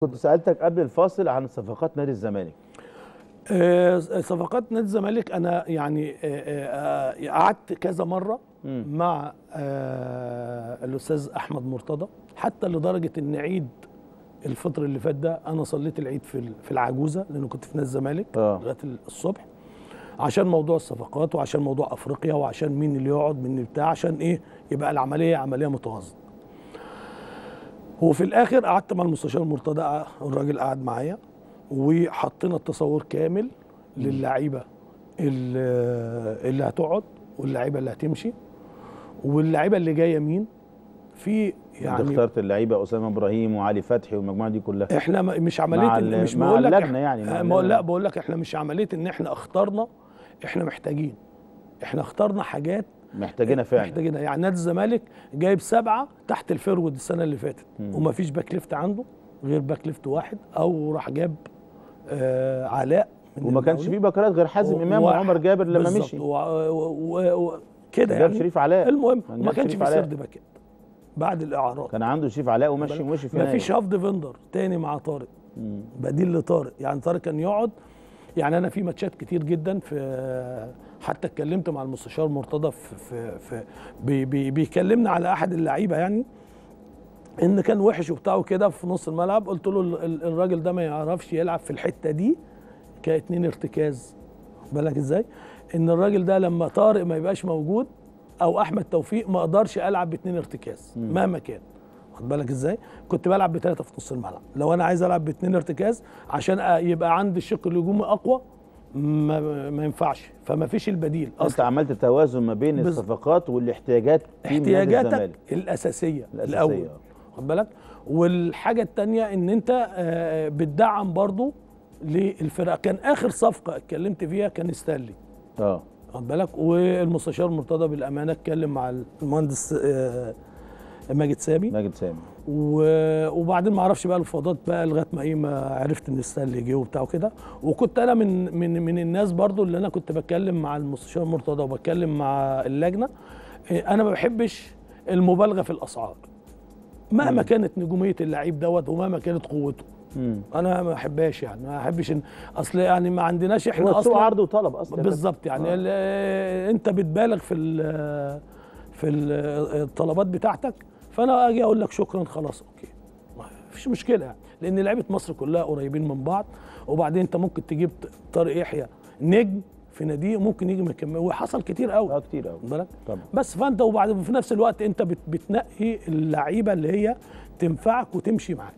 كنت سألتك قبل الفاصل عن صفقات نادي الزمالك آه، صفقات نادي الزمالك أنا يعني آه، آه، قعدت كذا مرة. مع الأستاذ أحمد مرتضى حتى لدرجة إن عيد الفطر اللي فات ده أنا صليت العيد في في العجوزة لأنه كنت في نادي الزمالك. لغاية الصبح عشان موضوع الصفقات وعشان موضوع أفريقيا وعشان مين اللي يقعد مين بتاع عشان إيه يبقى العملية عملية متوازنة وفي الآخر قعدت مع المستشار مرتضى الراجل قعد معايا وحطينا التصور كامل للعيبة اللي, هتقعد واللعيبة اللي هتمشي واللعيبة اللي جاية مين. في يعني يعني اخترت اللعيبة أسامة إبراهيم وعلي فتحي والمجموعة دي كلها. إحنا مش مع عملية إن مش مع بقول لك يعني، مع. لا بقول لك إحنا مش عملية إن إحنا اخترنا إحنا محتاجين. إحنا اخترنا حاجات محتاجينها فعلا. محتاجينها. يعني نادي الزمالك جايب سبعة تحت الفرود السنة اللي فاتت. وما فيش باك ليفت عنده غير باك ليفت واحد أو راح جاب آه علاء وما كانش. فيه باكرات غير حازم إمام وعمر جابر لما. مشي. و- و- و- كده جاب يعني. شريف علاء. المهم ما جاب كانش شريف في علاء. سرد باكات بعد الإعارات. كان عنده شريف علاء ومشي ومشي في ما. فيش هاف ديفندر تاني مع طارق. بديل لطارق. يعني طارق كان يقعد يعني أنا في ماتشات كتير جدا في حتى اتكلمت مع المستشار مرتضى في في, في بي بي بيكلمنا على أحد اللعيبة يعني إن كان وحش وبتاع كده في نص الملعب قلت له ال- ال- الراجل ده ما يعرفش يلعب في الحتة دي كاتنين ارتكاز. بالك إزاي؟ إن الراجل ده لما طارق ما يبقاش موجود أو أحمد توفيق ما أقدرش ألعب باتنين ارتكاز مهما كان. واخد بالك إزاي؟ كنت بلعب بثلاثه في نص الملعب. لو أنا عايز ألعب باتنين ارتكاز عشان يبقى عندي الشق الهجومي أقوى ما, ما ينفعش. فما فيش البديل انت أصلا عملت توازن ما بين بز- الصفقات والاحتياجات احتياجاتك الأساسية, الأساسية. الأول. واخد بالك؟ والحاجة الثانية إن أنت آه، بتدعم برضو للفرقة. كان آخر صفقة اتكلمت فيها كان ستانلي. آه. واخد بالك؟ والمستشار مرتضى بالأمانة اتكلم مع المهندس آه، ماجد سامي. ماجد سامي. و- وبعدين ما أعرفش بقى الفضات بقى لغاية ما إيه ما عرفت ان ستانلي جه وبتاع وكده. وكنت أنا من من من الناس برضو اللي أنا كنت بتكلم مع المستشار مرتضى وبتكلم مع اللجنة إيه، أنا ما بحبش المبالغة في الاسعار. مهما كانت نجومية اللعيب دوت ومهما كانت قوته. مم. أنا ما بحبهاش يعني ما احبش إن اصل يعني ما عندناش إحنا سوق أصلا عرض وطلب أصلا. بالظبط يعني آه. ال- انت بتبالغ في ال في ال- الطلبات بتاعتك. فانا أجي أقول لك شكرا خلاص أوكي. ما فيش مشكلة يعني لأن لعيبة مصر كلها قريبين من بعض. وبعدين أنت ممكن تجيب طارق يحيى نجم في ناديه وممكن يجي مكمل وحصل كتير قوي آه كتير قوي بالك؟ بس فأنت وبعد في نفس الوقت أنت بت- بتنقي اللعيبة اللي هي تنفعك وتمشي معاك.